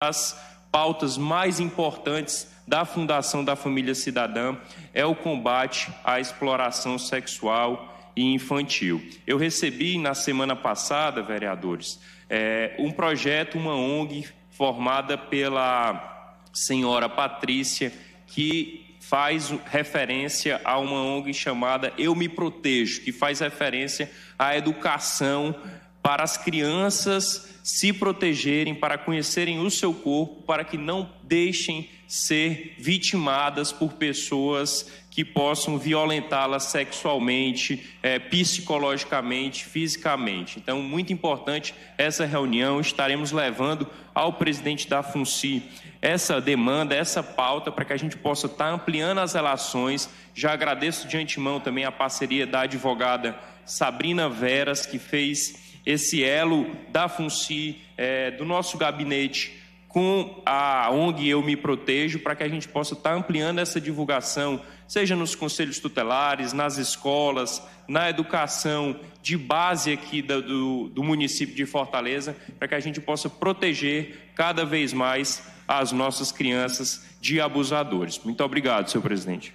das pautas mais importantes da Fundação da Família Cidadã é o combate à exploração sexual e infantil. Eu recebi na semana passada, vereadores, é, um projeto, uma ONG formada pela senhora Patrícia, que faz referência a uma ONG chamada Eu Me Protejo, que faz referência à educação para as crianças se protegerem, para conhecerem o seu corpo, para que não deixem ser vitimadas por pessoas que possam violentá-las sexualmente, é, psicologicamente, fisicamente. Então, muito importante essa reunião. Estaremos levando ao presidente da FUNCI essa demanda, essa pauta, para que a gente possa estar ampliando as relações. Já agradeço de antemão também a parceria da advogada Sabrina Veras, que fez esse elo da FUNCI, é, do nosso gabinete, com a ONG Eu Me Protejo, para que a gente possa estar ampliando essa divulgação, seja nos conselhos tutelares, nas escolas, na educação de base aqui do, do município de Fortaleza, para que a gente possa proteger cada vez mais as nossas crianças de abusadores. Muito obrigado, senhor presidente.